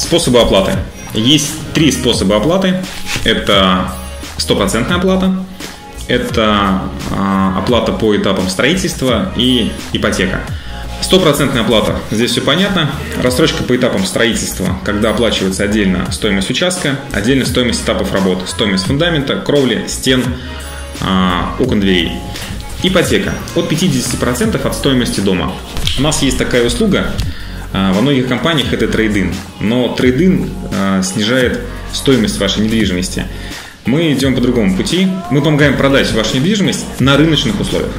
Способы оплаты. Есть три способа оплаты. Это стопроцентная оплата, это а, оплата по этапам строительства и ипотека. Стопроцентная оплата. Здесь все понятно. Рассрочка по этапам строительства, когда оплачивается отдельно стоимость участка, отдельно стоимость этапов работы, стоимость фундамента, кровли, стен, а, окон дверей. Ипотека. От 50% от стоимости дома. У нас есть такая услуга. А, во многих компаниях это трейдин. Но трейдин снижает стоимость вашей недвижимости. Мы идем по другому пути. Мы помогаем продать вашу недвижимость на рыночных условиях.